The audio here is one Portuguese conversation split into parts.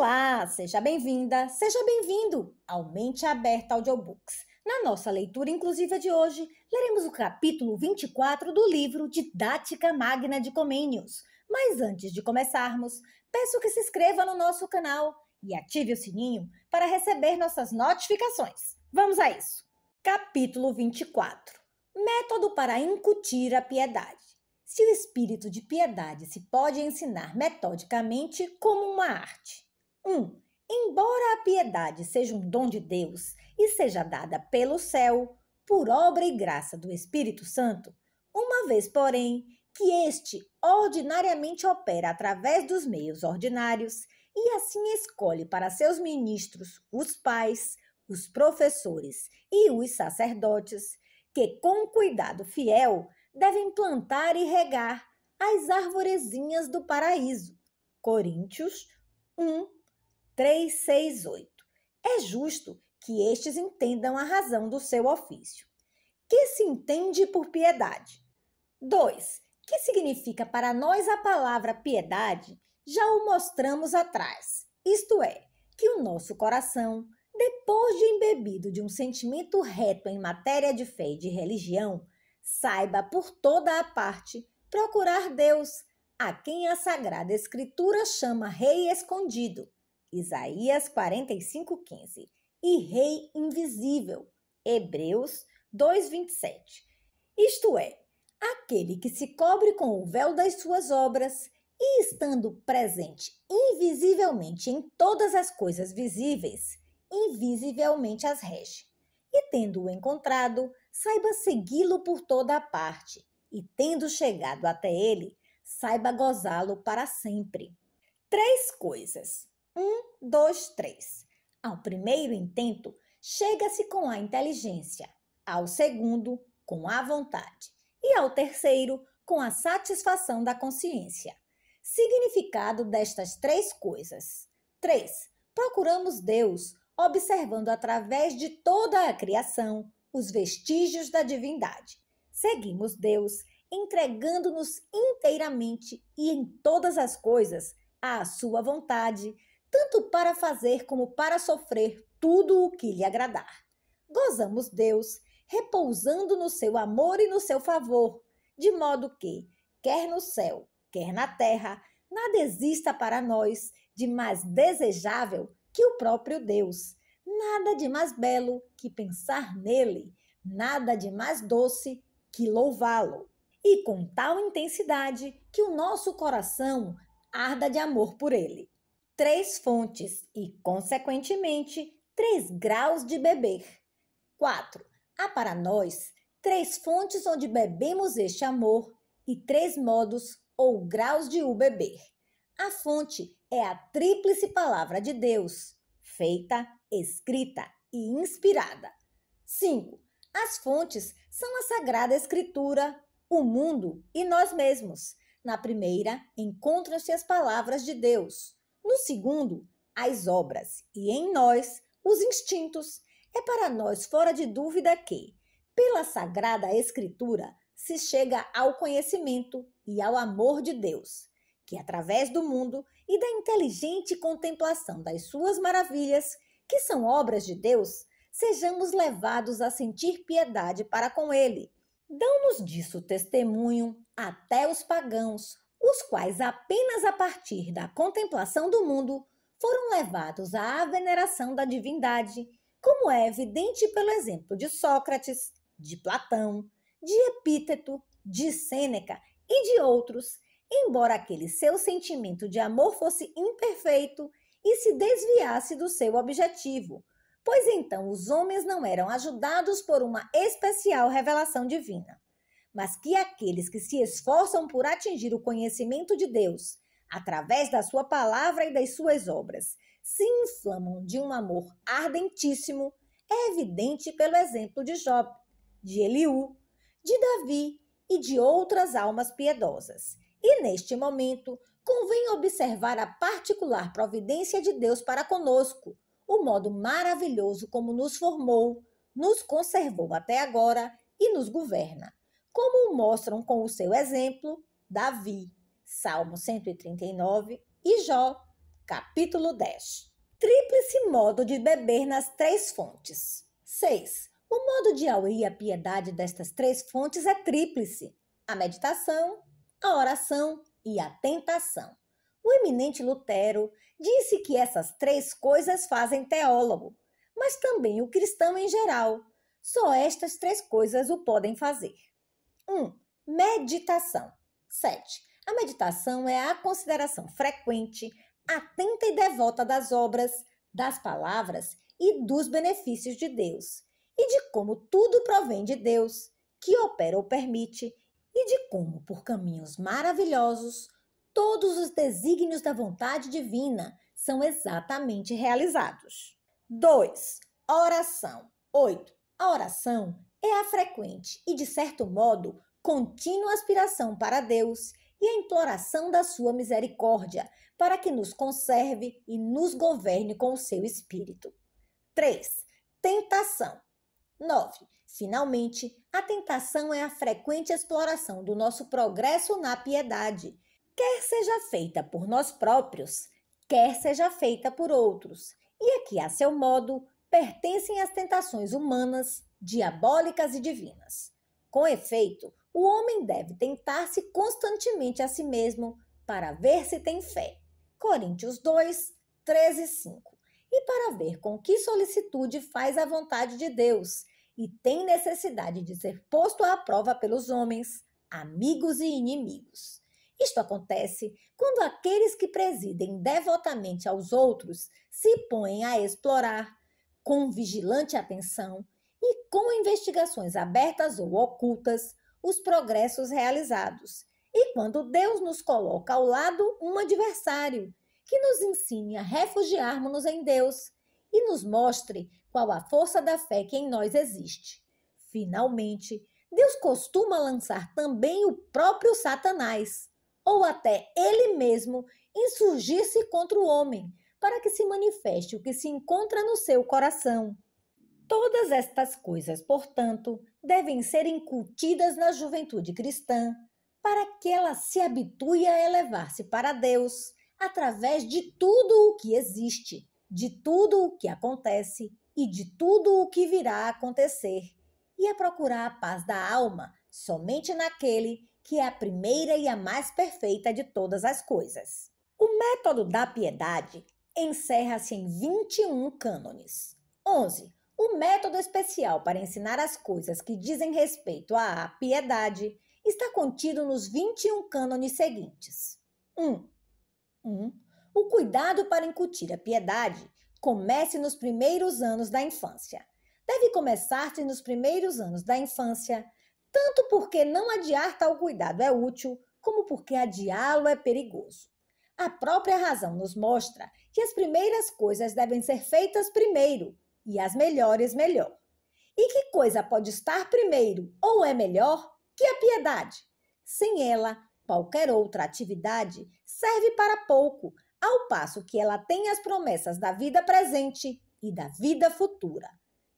Olá, seja bem-vinda, seja bem-vindo ao Mente Aberta Audiobooks. Na nossa leitura inclusiva de hoje, leremos o capítulo 24 do livro Didática Magna de Comênios. Mas antes de começarmos, peço que se inscreva no nosso canal e ative o sininho para receber nossas notificações. Vamos a isso! Capítulo 24 Método para incutir a piedade. Se o espírito de piedade se pode ensinar metodicamente como uma arte. 1. Um, embora a piedade seja um dom de Deus e seja dada pelo céu, por obra e graça do Espírito Santo, uma vez, porém, que este ordinariamente opera através dos meios ordinários e assim escolhe para seus ministros os pais, os professores e os sacerdotes, que com cuidado fiel devem plantar e regar as arvorezinhas do paraíso. Coríntios 1, 3, 6, 8. É justo que estes entendam a razão do seu ofício. Que se entende por piedade? 2. Que significa para nós a palavra piedade? Já o mostramos atrás. Isto é, que o nosso coração, depois de embebido de um sentimento reto em matéria de fé e de religião, saiba por toda a parte procurar Deus, a quem a Sagrada Escritura chama Rei Escondido, Isaías 45,15, e Rei Invisível, Hebreus 2,27. Isto é, aquele que se cobre com o véu das suas obras e estando presente invisivelmente em todas as coisas visíveis, invisivelmente as rege. E tendo-o encontrado, saiba segui-lo por toda a parte, e tendo chegado até ele, saiba gozá-lo para sempre. Três coisas. Um, dois, três. Ao primeiro intento, chega-se com a inteligência, ao segundo, com a vontade, e ao terceiro, com a satisfação da consciência. Significado destas três coisas: 3. Procuramos Deus, observando através de toda a criação os vestígios da divindade. Seguimos Deus, entregando-nos inteiramente e em todas as coisas à sua vontade, tanto para fazer como para sofrer tudo o que lhe agradar. Gozamos Deus, repousando no seu amor e no seu favor, de modo que, quer no céu, quer na terra, nada exista para nós de mais desejável que o próprio Deus, nada de mais belo que pensar nele, nada de mais doce que louvá-lo. E com tal intensidade que o nosso coração arda de amor por ele. Três fontes e, consequentemente, três graus de beber. 4. Há para nós três fontes onde bebemos este amor e três modos ou graus de o beber. A fonte é a tríplice palavra de Deus, feita, escrita e inspirada. 5. As fontes são a Sagrada Escritura, o mundo e nós mesmos. Na primeira, encontram-se as palavras de Deus. No segundo, as obras. E em nós, os instintos. É para nós fora de dúvida que, pela Sagrada Escritura, se chega ao conhecimento e ao amor de Deus que através do mundo e da inteligente contemplação das suas maravilhas, que são obras de Deus, sejamos levados a sentir piedade para com ele. Dão-nos disso testemunho até os pagãos, os quais apenas a partir da contemplação do mundo foram levados à veneração da divindade, como é evidente pelo exemplo de Sócrates, de Platão, de Epíteto, de Sêneca e de outros embora aquele seu sentimento de amor fosse imperfeito e se desviasse do seu objetivo, pois então os homens não eram ajudados por uma especial revelação divina, mas que aqueles que se esforçam por atingir o conhecimento de Deus, através da sua palavra e das suas obras, se inflamam de um amor ardentíssimo, é evidente pelo exemplo de Job, de Eliú, de Davi e de outras almas piedosas. E neste momento, convém observar a particular providência de Deus para conosco, o modo maravilhoso como nos formou, nos conservou até agora e nos governa, como mostram com o seu exemplo Davi, Salmo 139 e Jó, capítulo 10. Tríplice modo de beber nas três fontes. 6. O modo de auir a piedade destas três fontes é tríplice: a meditação, a oração e a tentação. O eminente Lutero disse que essas três coisas fazem teólogo, mas também o cristão em geral. Só estas três coisas o podem fazer. 1. Um, meditação. 7. A meditação é a consideração frequente, atenta e devota das obras, das palavras e dos benefícios de Deus, e de como tudo provém de Deus, que opera ou permite, e de como, por caminhos maravilhosos, todos os desígnios da vontade divina são exatamente realizados. 2. Oração. 8. A oração é a frequente e, de certo modo, contínua aspiração para Deus e a imploração da sua misericórdia para que nos conserve e nos governe com o seu espírito. 3. Tentação. 9. Finalmente, a tentação é a frequente exploração do nosso progresso na piedade, quer seja feita por nós próprios, quer seja feita por outros, e aqui, a seu modo, pertencem às tentações humanas, diabólicas e divinas. Com efeito, o homem deve tentar-se constantemente a si mesmo para ver se tem fé. Coríntios 2, 13 e 5. E para ver com que solicitude faz a vontade de Deus e tem necessidade de ser posto à prova pelos homens, amigos e inimigos. Isto acontece quando aqueles que presidem devotamente aos outros se põem a explorar, com vigilante atenção e com investigações abertas ou ocultas, os progressos realizados. E quando Deus nos coloca ao lado um adversário que nos ensine a refugiarmos-nos em Deus e nos mostre qual a força da fé que em nós existe. Finalmente, Deus costuma lançar também o próprio Satanás, ou até ele mesmo, insurgir-se contra o homem, para que se manifeste o que se encontra no seu coração. Todas estas coisas, portanto, devem ser incutidas na juventude cristã, para que ela se habitue a elevar-se para Deus através de tudo o que existe, de tudo o que acontece e de tudo o que virá a acontecer, e a procurar a paz da alma somente naquele que é a primeira e a mais perfeita de todas as coisas. O método da piedade encerra-se em 21 cânones. 11. O método especial para ensinar as coisas que dizem respeito à piedade está contido nos 21 cânones seguintes. 1. 1. O cuidado para incutir a piedade comece nos primeiros anos da infância. Deve começar-se nos primeiros anos da infância, tanto porque não adiar tal cuidado é útil, como porque adiá-lo é perigoso. A própria razão nos mostra que as primeiras coisas devem ser feitas primeiro, e as melhores melhor. E que coisa pode estar primeiro ou é melhor que a piedade? Sem ela, qualquer outra atividade serve para pouco, ao passo que ela tem as promessas da vida presente e da vida futura.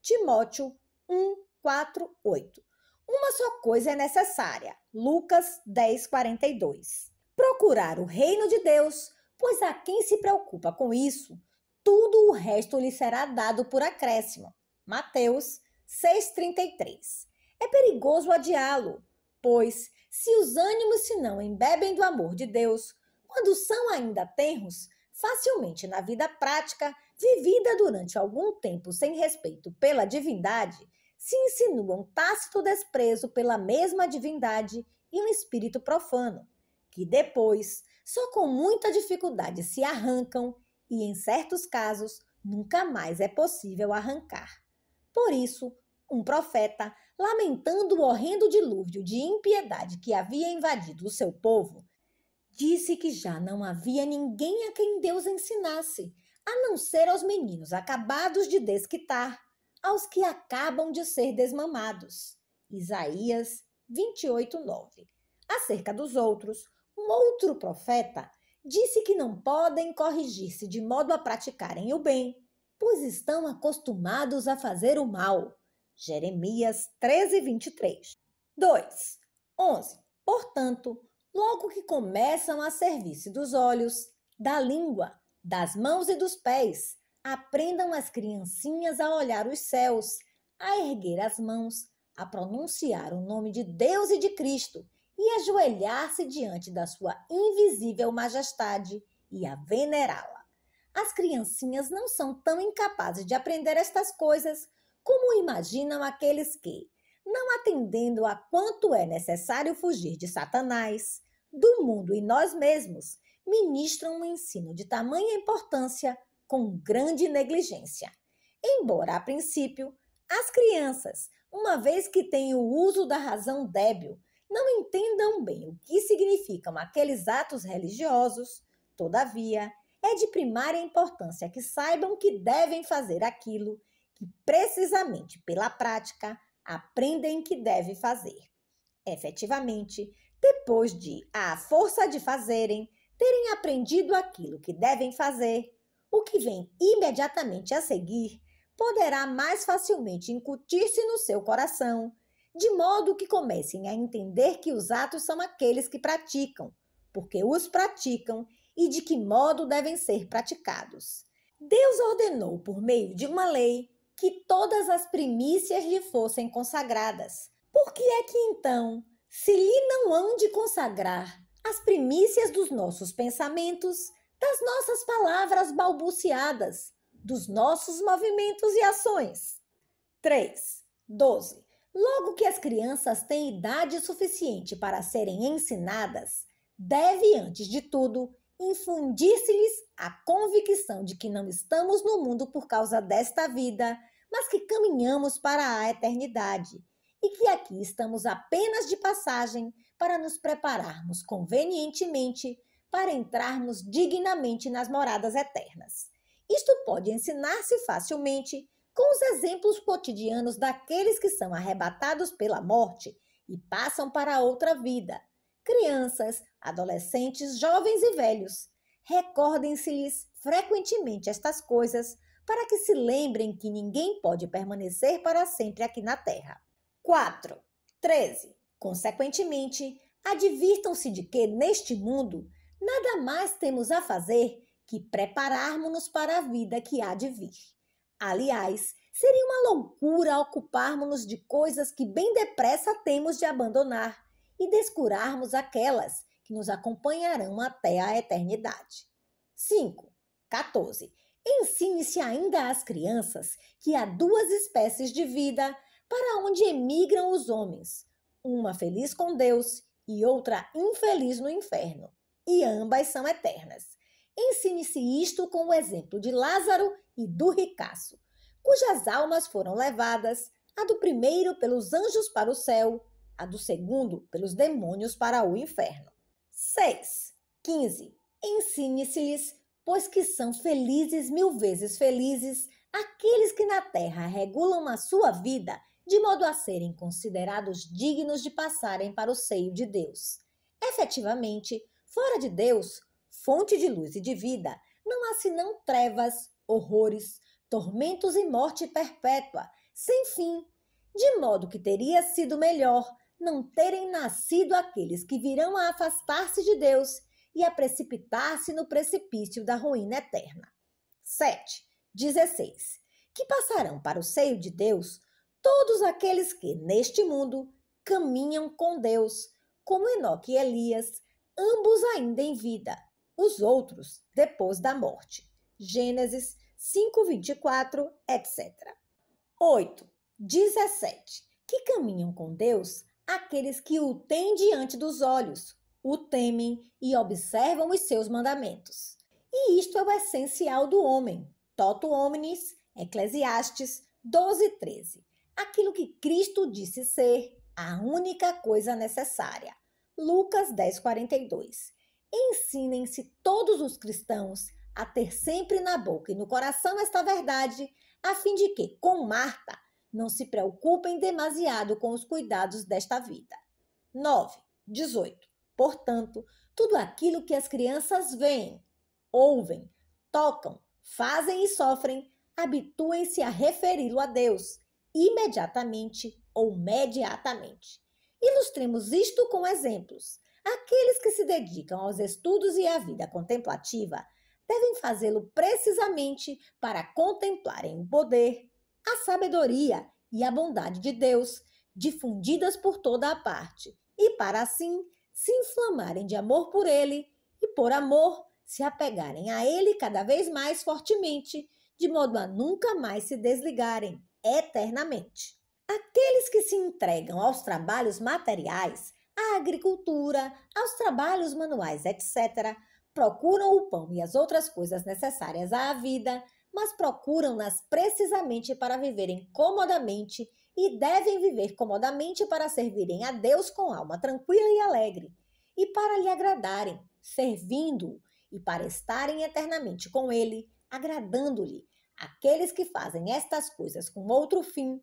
Timóteo 1, 4, 8. Uma só coisa é necessária. Lucas 10, 42. Procurar o reino de Deus, pois a quem se preocupa com isso, tudo o resto lhe será dado por acréscimo. Mateus 6,33. É perigoso adiá-lo, pois, se os ânimos se não embebem do amor de Deus, quando são ainda tenros, facilmente na vida prática, vivida durante algum tempo sem respeito pela divindade, se insinuam tácito desprezo pela mesma divindade e um espírito profano, que depois, só com muita dificuldade se arrancam e, em certos casos, nunca mais é possível arrancar. Por isso, um profeta, lamentando o horrendo dilúvio de impiedade que havia invadido o seu povo, disse que já não havia ninguém a quem Deus ensinasse, a não ser aos meninos acabados de desquitar, aos que acabam de ser desmamados. Isaías 28, 9. Acerca dos outros, um outro profeta disse que não podem corrigir-se de modo a praticarem o bem, pois estão acostumados a fazer o mal. Jeremias 13, 23. 2. 11. Portanto, logo que começam a servir-se dos olhos, da língua, das mãos e dos pés. Aprendam as criancinhas a olhar os céus, a erguer as mãos, a pronunciar o nome de Deus e de Cristo e ajoelhar-se diante da sua invisível majestade e a venerá-la. As criancinhas não são tão incapazes de aprender estas coisas como imaginam aqueles que, não atendendo a quanto é necessário fugir de Satanás, do mundo e nós mesmos, ministram um ensino de tamanha importância com grande negligência. Embora, a princípio, as crianças, uma vez que têm o uso da razão débil, não entendam bem o que significam aqueles atos religiosos, todavia, é de primária importância que saibam que devem fazer aquilo que, precisamente pela prática, aprendem que devem fazer. Efetivamente, depois de, à força de fazerem, terem aprendido aquilo que devem fazer, o que vem imediatamente a seguir poderá mais facilmente incutir-se no seu coração, de modo que comecem a entender que os atos são aqueles que praticam, porque os praticam e de que modo devem ser praticados. Deus ordenou, por meio de uma lei, que todas as primícias lhe fossem consagradas. Por que é que então, se lhe não hão de consagrar as primícias dos nossos pensamentos, das nossas palavras balbuciadas, dos nossos movimentos e ações. 3. 12. Logo que as crianças têm idade suficiente para serem ensinadas, deve, antes de tudo, infundir-se-lhes a convicção de que não estamos no mundo por causa desta vida, mas que caminhamos para a eternidade e que aqui estamos apenas de passagem para nos prepararmos convenientemente para entrarmos dignamente nas moradas eternas. Isto pode ensinar-se facilmente com os exemplos cotidianos daqueles que são arrebatados pela morte e passam para outra vida. Crianças, adolescentes, jovens e velhos. Recordem-se-lhes frequentemente estas coisas para que se lembrem que ninguém pode permanecer para sempre aqui na terra. 4. 13. Consequentemente, advirtam-se de que, neste mundo, nada mais temos a fazer que prepararmos-nos para a vida que há de vir. Aliás, seria uma loucura ocuparmos-nos de coisas que bem depressa temos de abandonar e descurarmos aquelas que nos acompanharão até a eternidade. 5. 14. Ensine-se ainda às crianças que há duas espécies de vida para onde emigram os homens, uma feliz com Deus e outra infeliz no inferno, e ambas são eternas. Ensine-se isto com o exemplo de Lázaro e do ricaço, cujas almas foram levadas, a do primeiro pelos anjos para o céu, a do segundo pelos demônios para o inferno. 6. 15. Ensine-se-lhes, pois que são felizes mil vezes felizes aqueles que na terra regulam a sua vida de modo a serem considerados dignos de passarem para o seio de Deus. Efetivamente, fora de Deus, fonte de luz e de vida, não há senão trevas, horrores, tormentos e morte perpétua, sem fim, de modo que teria sido melhor não terem nascido aqueles que virão a afastar-se de Deus e a precipitar-se no precipício da ruína eterna. 7. 16. Que passarão para o seio de Deus todos aqueles que, neste mundo, caminham com Deus, como Enoque e Elias, ambos ainda em vida, os outros depois da morte. Gênesis 5, 24, etc. 8. 17. Que caminham com Deus aqueles que o têm diante dos olhos, o temem e observam os seus mandamentos. E isto é o essencial do homem. Toto Omnis, Eclesiastes 12, 13 aquilo que Cristo disse ser a única coisa necessária. Lucas 10:42. Ensinem-se todos os cristãos a ter sempre na boca e no coração esta verdade, a fim de que, com Marta, não se preocupem demasiado com os cuidados desta vida. 9. 18. Portanto, tudo aquilo que as crianças veem, ouvem, tocam, fazem e sofrem, habituem-se a referi-lo a Deus, imediatamente ou mediatamente. Ilustremos isto com exemplos. Aqueles que se dedicam aos estudos e à vida contemplativa devem fazê-lo precisamente para contemplarem o poder, a sabedoria e a bondade de Deus difundidas por toda a parte, e para assim se inflamarem de amor por ele e por amor se apegarem a ele cada vez mais fortemente, de modo a nunca mais se desligarem eternamente. Aqueles que se entregam aos trabalhos materiais, à agricultura, aos trabalhos manuais, etc., procuram o pão e as outras coisas necessárias à vida, mas procuram-nas precisamente para viverem comodamente e devem viver comodamente para servirem a Deus com alma tranquila e alegre, e para lhe agradarem, servindo-o, e para estarem eternamente com Ele, agradando-lhe. Aqueles que fazem estas coisas com outro fim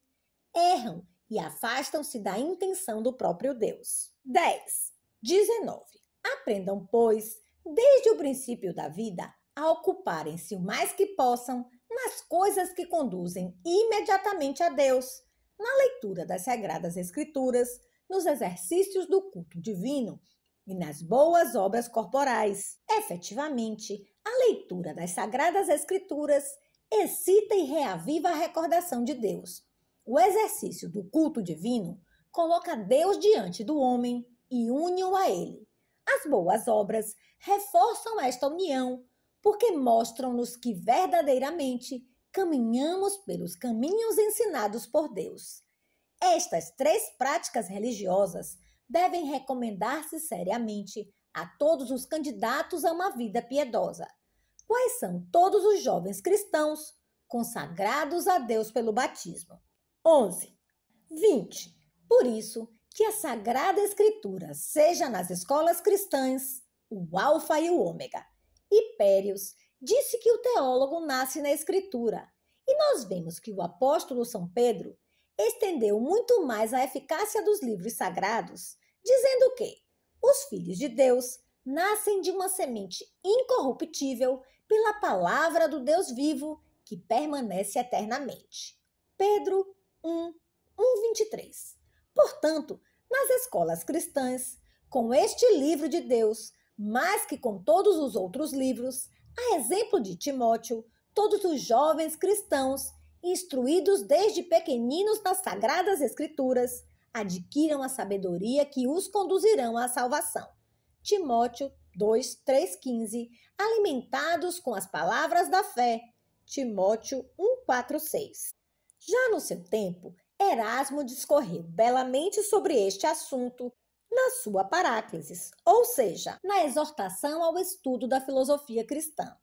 erram e afastam-se da intenção do próprio Deus. 10. 19. Aprendam, pois, desde o princípio da vida, a ocuparem-se o mais que possam nas coisas que conduzem imediatamente a Deus, na leitura das Sagradas Escrituras, nos exercícios do culto divino e nas boas obras corporais. Efetivamente, a leitura das Sagradas Escrituras excita e reaviva a recordação de Deus. O exercício do culto divino coloca Deus diante do homem e une-o a ele. As boas obras reforçam esta união, porque mostram-nos que verdadeiramente caminhamos pelos caminhos ensinados por Deus. Estas três práticas religiosas devem recomendar-se seriamente a todos os candidatos a uma vida piedosa. Quais são todos os jovens cristãos consagrados a Deus pelo batismo? 11. 20. Por isso, que a Sagrada Escritura seja nas escolas cristãs o Alfa e o Ômega. Hipérios disse que o teólogo nasce na Escritura, e nós vemos que o apóstolo São Pedro estendeu muito mais a eficácia dos livros sagrados, dizendo que os filhos de Deus nascem de uma semente incorruptível pela palavra do Deus vivo que permanece eternamente. Pedro 1, 1, 23. Portanto, nas escolas cristãs, com este livro de Deus, mais que com todos os outros livros, a exemplo de Timóteo, todos os jovens cristãos, instruídos desde pequeninos nas sagradas escrituras, adquiram a sabedoria que os conduzirão à salvação. Timóteo 2, 3, 15, alimentados com as palavras da fé. Timóteo 1, 4, 6. Já no seu tempo, Erasmo discorreu belamente sobre este assunto na sua Paráclises, ou seja, na exortação ao estudo da filosofia cristã.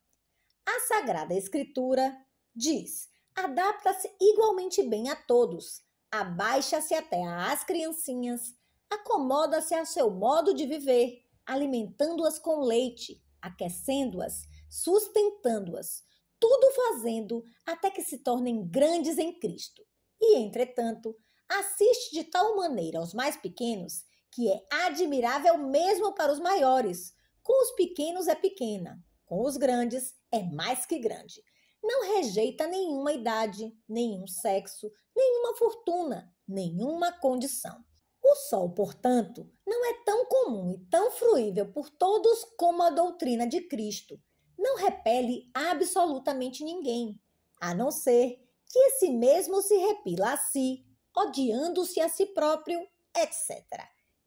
A Sagrada Escritura diz: adapta-se igualmente bem a todos, abaixa-se até às criancinhas, acomoda-se a seu modo de viver, alimentando-as com leite, aquecendo-as, sustentando-as, tudo fazendo até que se tornem grandes em Cristo. E, entretanto, assiste de tal maneira aos mais pequenos que é admirável mesmo para os maiores. Com os pequenos é pequena, com os grandes é mais que grande. Não rejeita nenhuma idade, nenhum sexo, nenhuma fortuna, nenhuma condição. O sol, portanto, não é tão comum e tão fruível por todos como a doutrina de Cristo. Não repele absolutamente ninguém, a não ser que esse mesmo se repila a si, odiando-se a si próprio, etc.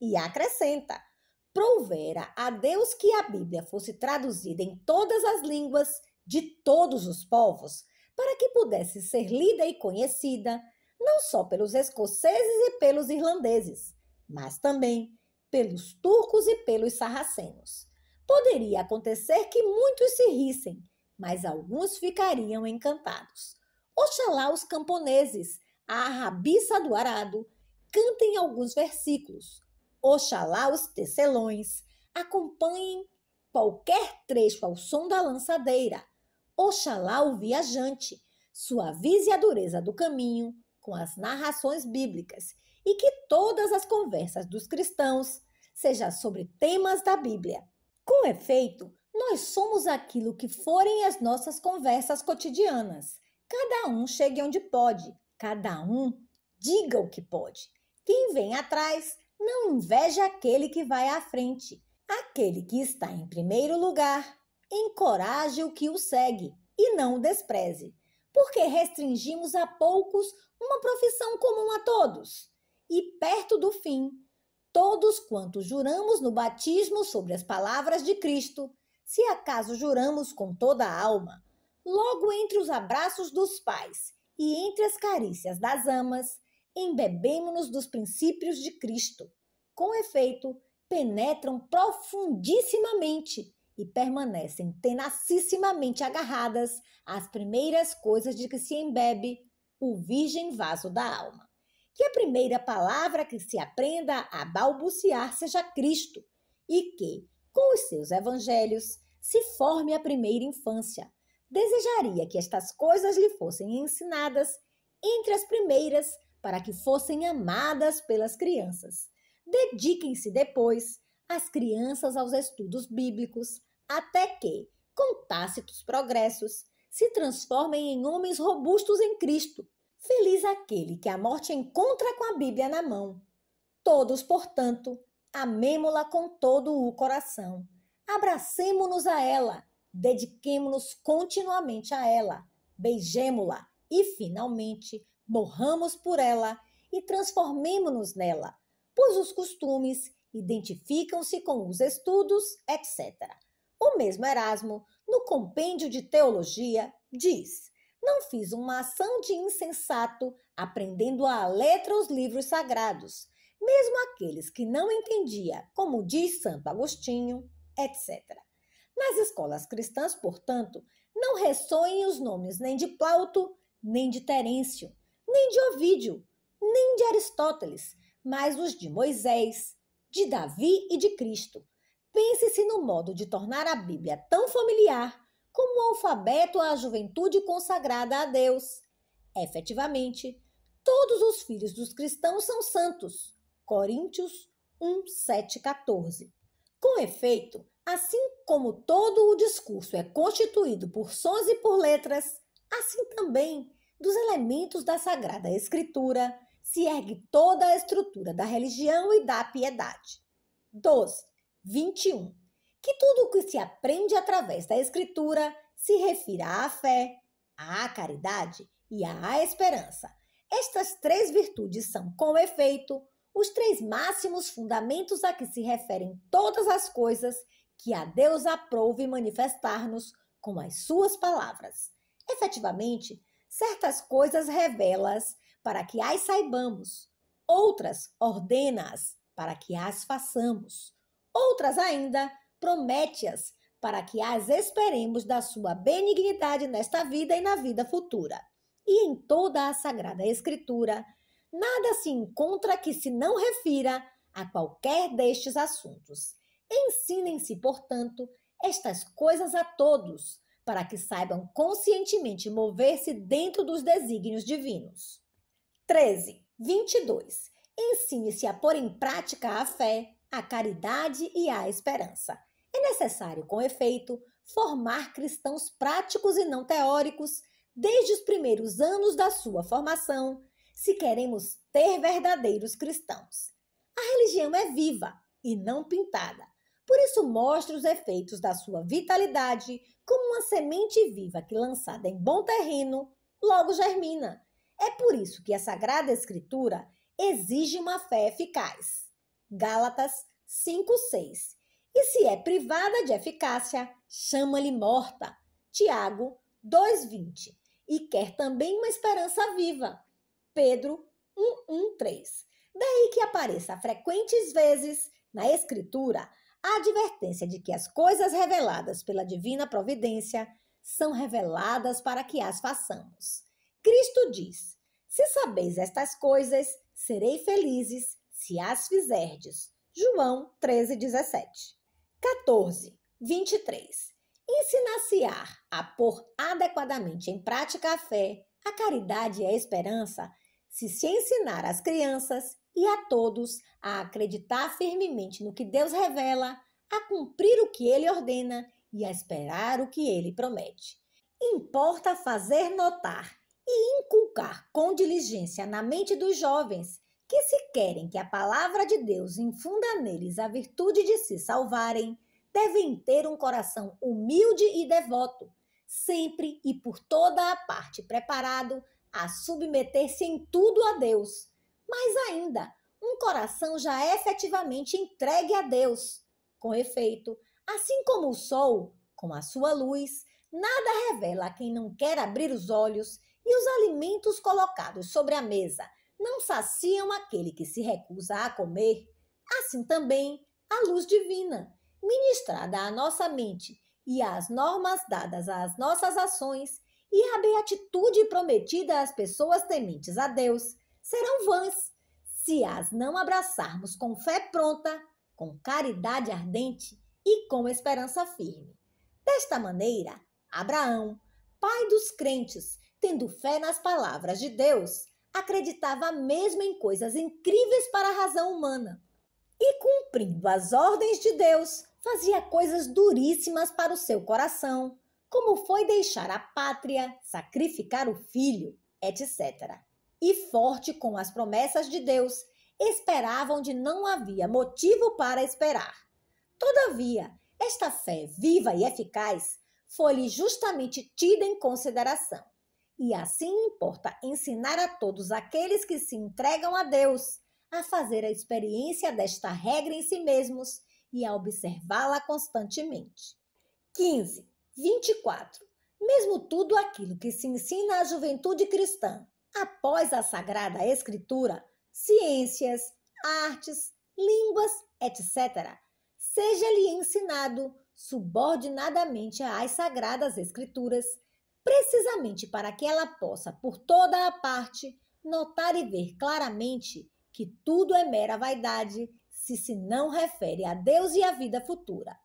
E acrescenta: provera a Deus que a Bíblia fosse traduzida em todas as línguas de todos os povos, para que pudesse ser lida e conhecida não só pelos escoceses e pelos irlandeses, mas também pelos turcos e pelos sarracenos. Poderia acontecer que muitos se rissem, mas alguns ficariam encantados. Oxalá os camponeses, a rabiça do arado, cantem alguns versículos. Oxalá os tecelões acompanhem qualquer trecho ao som da lançadeira. Oxalá o viajante suavize a dureza do caminho com as narrações bíblicas e que todas as conversas dos cristãos sejam sobre temas da Bíblia. Com efeito, nós somos aquilo que forem as nossas conversas cotidianas. Cada um chegue onde pode, cada um diga o que pode. Quem vem atrás não inveja aquele que vai à frente. Aquele que está em primeiro lugar encoraje o que o segue e não o despreze. Porque restringimos a poucos uma profissão comum a todos. E perto do fim, todos quantos juramos no batismo sobre as palavras de Cristo, se acaso juramos com toda a alma, logo entre os abraços dos pais e entre as carícias das amas, embebemo-nos dos princípios de Cristo. Com efeito, penetram profundissimamente e permanecem tenacissimamente agarradas às primeiras coisas de que se embebe o virgem vaso da alma. Que a primeira palavra que se aprenda a balbuciar seja Cristo e que, com os seus evangelhos, se forme a primeira infância. Desejaria que estas coisas lhe fossem ensinadas entre as primeiras para que fossem amadas pelas crianças. Dediquem-se depois as crianças aos estudos bíblicos, até que, com tácitos progressos, se transformem em homens robustos em Cristo. Feliz aquele que a morte encontra com a Bíblia na mão. Todos, portanto, amemo-la com todo o coração. Abracemo-nos a ela, dediquemo-nos continuamente a ela, beijemo-la e, finalmente, morramos por ela e transformemo-nos nela, pois os costumes identificam-se com os estudos, etc. O mesmo Erasmo, no compêndio de teologia, diz: Não fiz uma ação de insensato aprendendo à letra os livros sagrados, mesmo aqueles que não entendia, como diz Santo Agostinho, etc. Nas escolas cristãs, portanto, não ressoem os nomes nem de Plauto, nem de Terêncio, nem de Ovídio, nem de Aristóteles, mas os de Moisés, de Davi e de Cristo. Pense-se no modo de tornar a Bíblia tão familiar como o alfabeto à juventude consagrada a Deus. Efetivamente, todos os filhos dos cristãos são santos. Coríntios 1, 7, 14. Com efeito, assim como todo o discurso é constituído por sons e por letras, assim também dos elementos da Sagrada Escritura se ergue toda a estrutura da religião e da piedade. 12. 21. Que tudo o que se aprende através da Escritura se refira à fé, à caridade e à esperança. Estas três virtudes são, com efeito, os três máximos fundamentos a que se referem todas as coisas que a Deus aprove manifestar-nos com as suas palavras. Efetivamente, certas coisas revela-as para que as saibamos, outras ordena-as para que as façamos, outras ainda promete-as para que as esperemos da sua benignidade nesta vida e na vida futura. E em toda a Sagrada Escritura, nada se encontra que se não refira a qualquer destes assuntos. Ensinem-se, portanto, estas coisas a todos, para que saibam conscientemente mover-se dentro dos desígnios divinos. 13. 22. Ensine-se a pôr em prática a fé, a caridade e a esperança. É necessário, com efeito, formar cristãos práticos e não teóricos desde os primeiros anos da sua formação, se queremos ter verdadeiros cristãos. A religião é viva e não pintada. Por isso, mostre os efeitos da sua vitalidade como uma semente viva que, lançada em bom terreno, logo germina. É por isso que a Sagrada Escritura exige uma fé eficaz. Gálatas 5:6. E se é privada de eficácia, chama-lhe morta. Tiago 2:20. E quer também uma esperança viva. Pedro 1:1:3. Daí que apareça frequentes vezes na Escritura a advertência de que as coisas reveladas pela divina providência são reveladas para que as façamos. Cristo diz: Se sabeis estas coisas, serei felizes se as fizerdes. João 13, 17. 14, 23. Ensinar-se-á a pôr adequadamente em prática a fé, a caridade e a esperança, se se ensinar às crianças e a todos a acreditar firmemente no que Deus revela, a cumprir o que ele ordena e a esperar o que ele promete. Importa fazer notar e inculcar com diligência na mente dos jovens que, se querem que a palavra de Deus infunda neles a virtude de se salvarem, devem ter um coração humilde e devoto, sempre e por toda a parte preparado a submeter-se em tudo a Deus. Mais ainda, um coração já efetivamente entregue a Deus. Com efeito, assim como o sol, com a sua luz, nada revela a quem não quer abrir os olhos, e os alimentos colocados sobre a mesa não saciam aquele que se recusa a comer, assim também a luz divina, ministrada à nossa mente e às normas dadas às nossas ações e a beatitude prometida às pessoas tementes a Deus serão vãs se as não abraçarmos com fé pronta, com caridade ardente e com esperança firme. Desta maneira, Abraão, pai dos crentes, tendo fé nas palavras de Deus, acreditava mesmo em coisas incríveis para a razão humana. E cumprindo as ordens de Deus, fazia coisas duríssimas para o seu coração, como foi deixar a pátria, sacrificar o filho, etc. E forte com as promessas de Deus, esperavam onde não havia motivo para esperar. Todavia, esta fé viva e eficaz foi-lhe justamente tida em consideração. E assim importa ensinar a todos aqueles que se entregam a Deus a fazer a experiência desta regra em si mesmos e a observá-la constantemente. 15. 24. Mesmo tudo aquilo que se ensina à juventude cristã após a Sagrada Escritura, ciências, artes, línguas, etc., seja-lhe ensinado subordinadamente às Sagradas Escrituras, precisamente para que ela possa, por toda a parte, notar e ver claramente que tudo é mera vaidade se se não refere a Deus e à vida futura.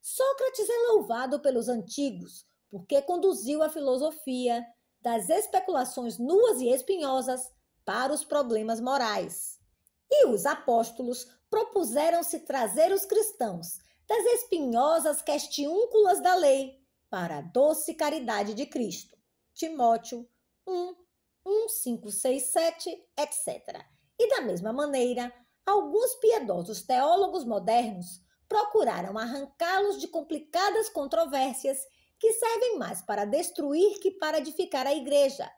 Sócrates é louvado pelos antigos porque conduziu a filosofia das especulações nuas e espinhosas para os problemas morais. E os apóstolos propuseram-se trazer os cristãos das espinhosas questiúnculas da lei para a doce caridade de Cristo. Timóteo 1, 1, 5, 6, 7, etc. E da mesma maneira, alguns piedosos teólogos modernos procuraram arrancá-los de complicadas controvérsias que servem mais para destruir que para edificar a igreja,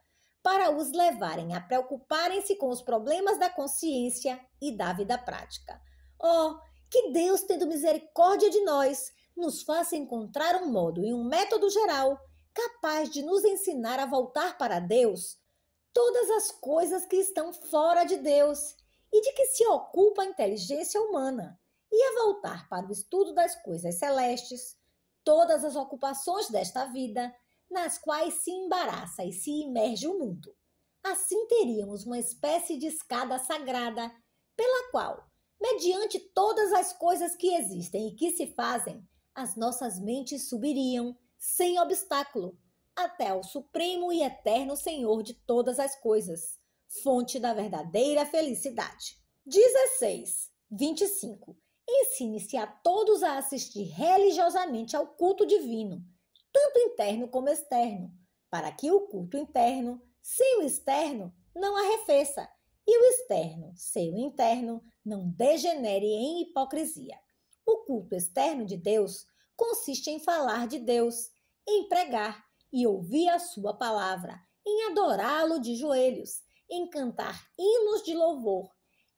para os levarem a preocuparem-se com os problemas da consciência e da vida prática. Oh, que Deus, tendo misericórdia de nós, nos faça encontrar um modo e um método geral capaz de nos ensinar a voltar para Deus todas as coisas que estão fora de Deus e de que se ocupa a inteligência humana, e a voltar para o estudo das coisas celestes, todas as ocupações desta vida, nas quais se embaraça e se imerge o mundo. Assim teríamos uma espécie de escada sagrada, pela qual, mediante todas as coisas que existem e que se fazem, as nossas mentes subiriam, sem obstáculo, até ao supremo e eterno Senhor de todas as coisas, fonte da verdadeira felicidade. 16. 25. Ensine-se a todos a assistir religiosamente ao culto divino, tanto interno como externo, para que o culto interno, sem o externo, não arrefeça, e o externo, sem o interno, não degenere em hipocrisia. O culto externo de Deus consiste em falar de Deus, em pregar e ouvir a sua palavra, em adorá-lo de joelhos, em cantar hinos de louvor,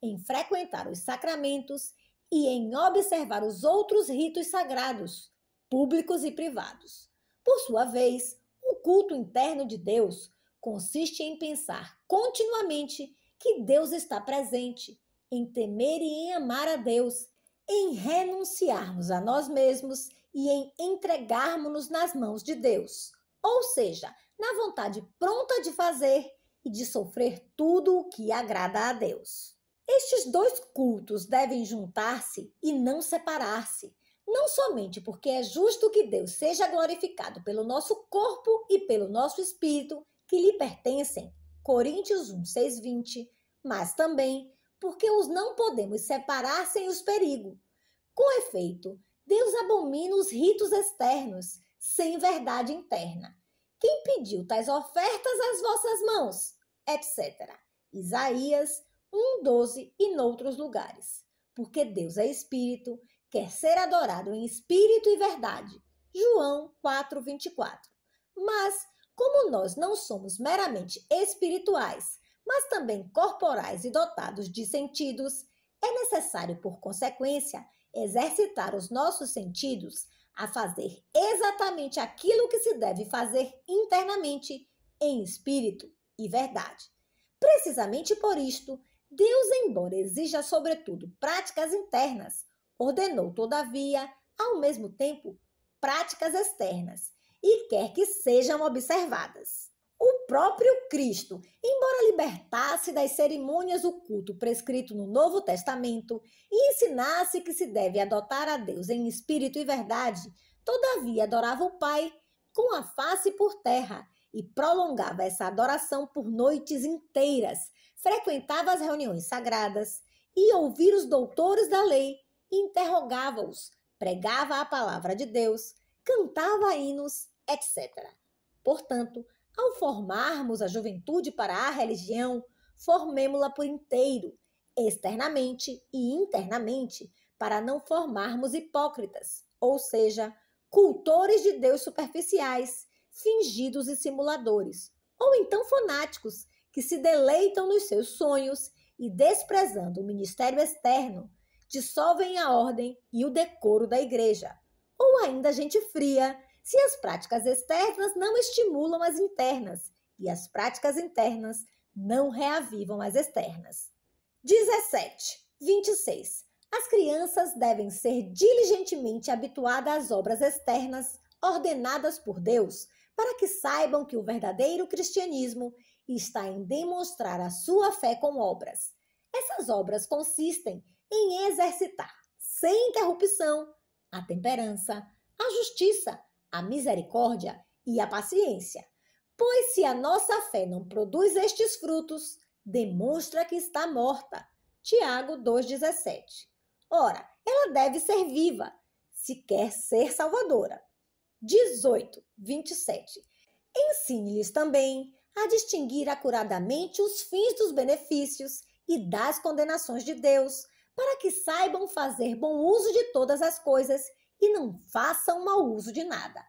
em frequentar os sacramentos e em observar os outros ritos sagrados, públicos e privados. Por sua vez, o culto interno de Deus consiste em pensar continuamente que Deus está presente, em temer e em amar a Deus, em renunciarmos a nós mesmos e em entregarmos-nos nas mãos de Deus, ou seja, na vontade pronta de fazer e de sofrer tudo o que agrada a Deus. Estes dois cultos devem juntar-se e não separar-se, não somente porque é justo que Deus seja glorificado pelo nosso corpo e pelo nosso espírito que lhe pertencem, Coríntios 1, 6, 20, mas também porque os não podemos separar sem os perigos. Com efeito, Deus abomina os ritos externos, sem verdade interna. Quem pediu tais ofertas às vossas mãos? Etc. Isaías 1,12 e noutros lugares. Porque Deus é espírito, quer ser adorado em espírito e verdade. João 4:24. Mas como nós não somos meramente espirituais, mas também corporais e dotados de sentidos, é necessário, por consequência, exercitar os nossos sentidos a fazer exatamente aquilo que se deve fazer internamente, em espírito e verdade. Precisamente por isto, Deus, embora exija sobretudo práticas internas, ordenou, todavia, ao mesmo tempo, práticas externas e quer que sejam observadas. O próprio Cristo, embora libertasse das cerimônias o culto prescrito no Novo Testamento e ensinasse que se deve adotar a Deus em espírito e verdade, todavia adorava o Pai com a face por terra e prolongava essa adoração por noites inteiras, frequentava as reuniões sagradas e ouvir os doutores da lei interrogava-os, pregava a palavra de Deus, cantava hinos, etc. Portanto, ao formarmos a juventude para a religião, formemo-la por inteiro, externamente e internamente, para não formarmos hipócritas, ou seja, cultores de Deus superficiais, fingidos e simuladores, ou então fanáticos que se deleitam nos seus sonhos e, desprezando o ministério externo, dissolvem a ordem e o decoro da igreja, ou ainda gente fria, se as práticas externas não estimulam as internas e as práticas internas não reavivam as externas. 17. 26. As crianças devem ser diligentemente habituadas às obras externas ordenadas por Deus, para que saibam que o verdadeiro cristianismo está em demonstrar a sua fé com obras. Essas obras consistem em exercitar, sem interrupção, a temperança, a justiça, a misericórdia e a paciência. Pois se a nossa fé não produz estes frutos, demonstra que está morta. Tiago 2,17. Ora, ela deve ser viva, se quer ser salvadora. 18, 27. Ensine-lhes também a distinguir acuradamente os fins dos benefícios e das condenações de Deus, para que saibam fazer bom uso de todas as coisas e não façam mau uso de nada.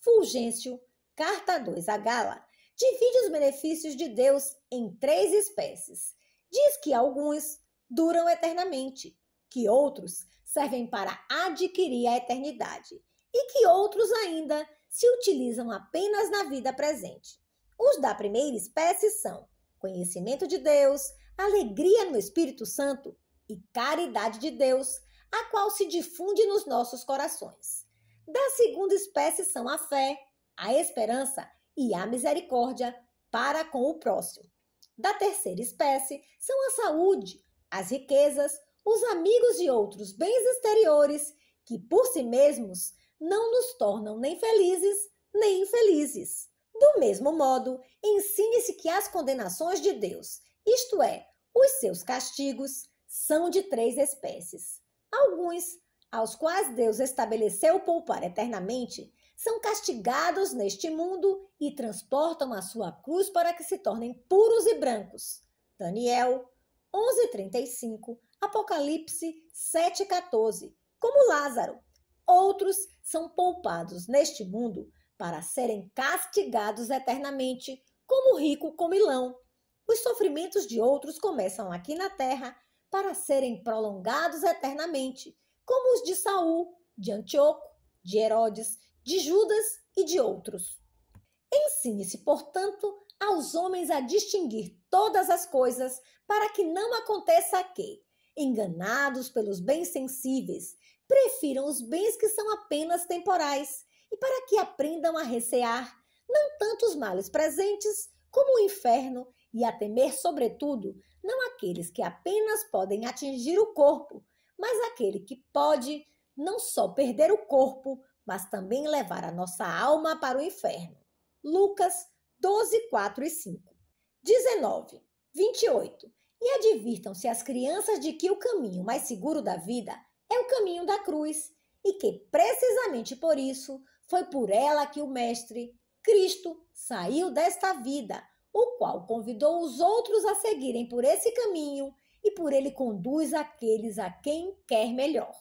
Fulgêncio, carta 2 a Gala, divide os benefícios de Deus em três espécies. Diz que alguns duram eternamente, que outros servem para adquirir a eternidade e que outros ainda se utilizam apenas na vida presente. Os da primeira espécie são conhecimento de Deus, alegria no Espírito Santo e caridade de Deus, a qual se difunde nos nossos corações. Da segunda espécie são a fé, a esperança e a misericórdia para com o próximo. Da terceira espécie são a saúde, as riquezas, os amigos e outros bens exteriores que, por si mesmos, não nos tornam nem felizes nem infelizes. Do mesmo modo, ensine-se que as condenações de Deus, isto é, os seus castigos, são de três espécies. Alguns, aos quais Deus estabeleceu poupar eternamente, são castigados neste mundo e transportam a sua cruz para que se tornem puros e brancos. Daniel 11:35, Apocalipse 7:14, como Lázaro, Outros são poupados neste mundo para serem castigados eternamente, como o rico comilão. Os sofrimentos de outros começam aqui na terra para serem prolongados eternamente, como os de Saul, de Antíoco, de Herodes, de Judas e de outros. Ensine-se, portanto, aos homens a distinguir todas as coisas, para que não aconteça que, enganados pelos bens sensíveis prefiram os bens que são apenas temporais e para que aprendam a recear não tanto os males presentes como o inferno e a temer, sobretudo, não aqueles que apenas podem atingir o corpo, mas aquele que pode não só perder o corpo, mas também levar a nossa alma para o inferno. Lucas 12, 4 e 5. 19. 28. E advirtam-se as crianças de que o caminho mais seguro da vida é o caminho da cruz e que, precisamente por isso, foi por ela que o Mestre, Cristo, saiu desta vida, o qual convidou os outros a seguirem por esse caminho e por ele conduz aqueles a quem quer melhor.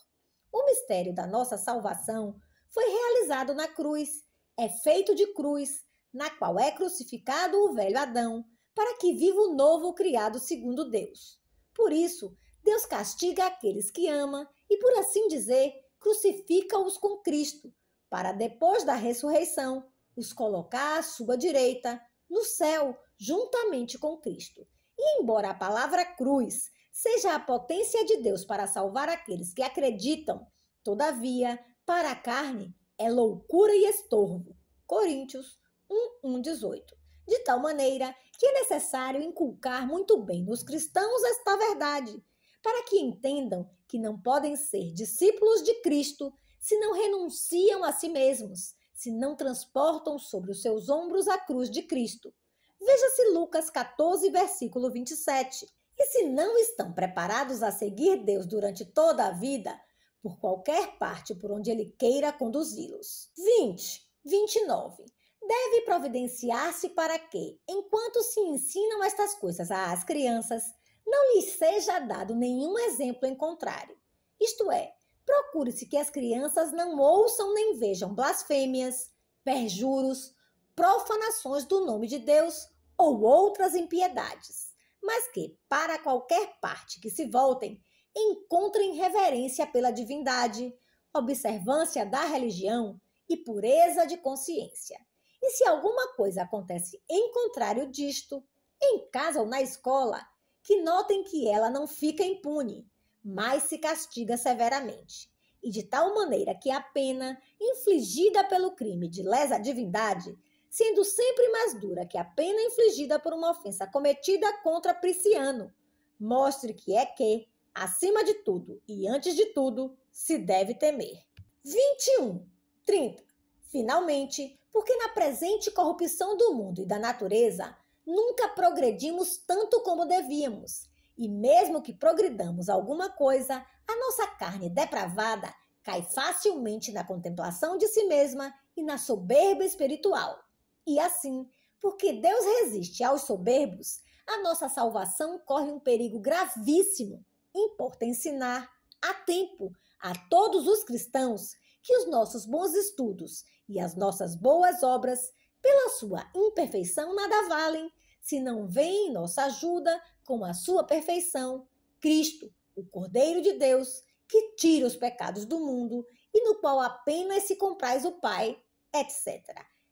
O mistério da nossa salvação foi realizado na cruz, é feito de cruz, na qual é crucificado o velho Adão, para que viva o novo criado segundo Deus. Por isso, Deus castiga aqueles que ama e, por assim dizer, crucifica-os com Cristo, para depois da ressurreição os colocar à sua direita, no céu, juntamente com Cristo. E embora a palavra cruz seja a potência de Deus para salvar aqueles que acreditam, todavia, para a carne é loucura e estorvo. Coríntios 1, 1, 18. De tal maneira que é necessário inculcar muito bem nos cristãos esta verdade, para que entendam que não podem ser discípulos de Cristo se não renunciam a si mesmos, se não transportam sobre os seus ombros a cruz de Cristo. Veja-se Lucas 14, versículo 27. E se não estão preparados a seguir Deus durante toda a vida, por qualquer parte por onde Ele queira conduzi-los. 20. 29 deve providenciar-se para que, enquanto se ensinam estas coisas às crianças, não lhes seja dado nenhum exemplo em contrário. Isto é, procure-se que as crianças não ouçam nem vejam blasfêmias, perjuros, profanações do nome de Deus ou outras impiedades, mas que, para qualquer parte que se voltem, encontrem reverência pela divindade, observância da religião e pureza de consciência. E se alguma coisa acontece em contrário disto, em casa ou na escola, que notem que ela não fica impune, mas se castiga severamente, e de tal maneira que a pena infligida pelo crime de lesa divindade, sendo sempre mais dura que a pena infligida por uma ofensa cometida contra Prisciano, mostre que é que, acima de tudo e antes de tudo, se deve temer. 21. 30. Finalmente, porque na presente corrupção do mundo e da natureza, nunca progredimos tanto como devíamos. E mesmo que progridamos alguma coisa, a nossa carne depravada cai facilmente na contemplação de si mesma e na soberba espiritual. E assim, porque Deus resiste aos soberbos, a nossa salvação corre um perigo gravíssimo. Importa ensinar a tempo a todos os cristãos que os nossos bons estudos e as nossas boas obras, pela sua imperfeição, nada valem, se não vem em nossa ajuda com a sua perfeição, Cristo, o Cordeiro de Deus, que tira os pecados do mundo e no qual apenas se compraz o Pai, etc.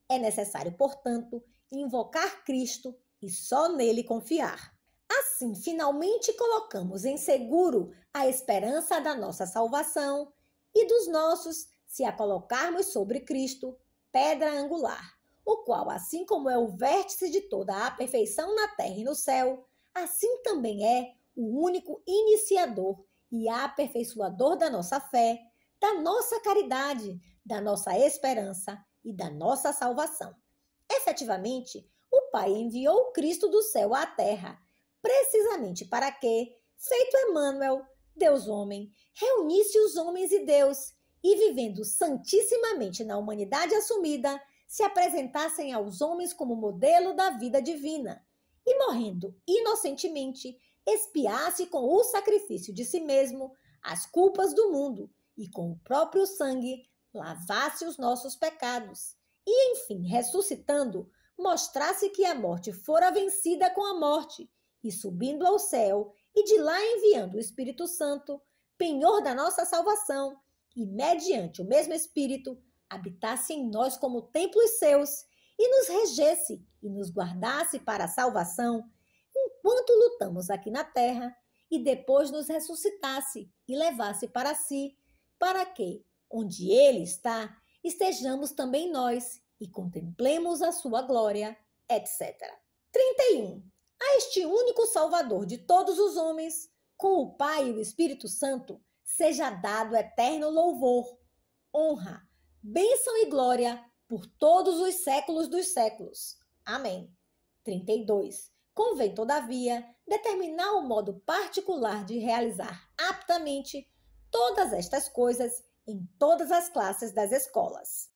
É necessário, portanto, invocar Cristo e só nele confiar. Assim, finalmente colocamos em seguro a esperança da nossa salvação e dos nossos se a colocarmos sobre Cristo, pedra angular, o qual, assim como é o vértice de toda a perfeição na terra e no céu, assim também é o único iniciador e aperfeiçoador da nossa fé, da nossa caridade, da nossa esperança e da nossa salvação. Efetivamente, o Pai enviou Cristo do céu à terra, precisamente para que, feito Emmanuel, Deus homem, reunisse os homens e Deus e vivendo santissimamente na humanidade assumida, se apresentassem aos homens como modelo da vida divina e, morrendo inocentemente, expiasse com o sacrifício de si mesmo as culpas do mundo e com o próprio sangue lavasse os nossos pecados. E, enfim, ressuscitando, mostrasse que a morte fora vencida com a morte e subindo ao céu e de lá enviando o Espírito Santo, penhor da nossa salvação, e, mediante o mesmo Espírito, habitasse em nós como templos seus e nos regesse e nos guardasse para a salvação, enquanto lutamos aqui na terra, e depois nos ressuscitasse e levasse para si, para que, onde Ele está, estejamos também nós e contemplemos a sua glória, etc. 31. A este único Salvador de todos os homens, com o Pai e o Espírito Santo, seja dado eterno louvor, honra, bênção e glória por todos os séculos dos séculos. Amém. 32. Convém, todavia, determinar o modo particular de realizar aptamente todas estas coisas em todas as classes das escolas.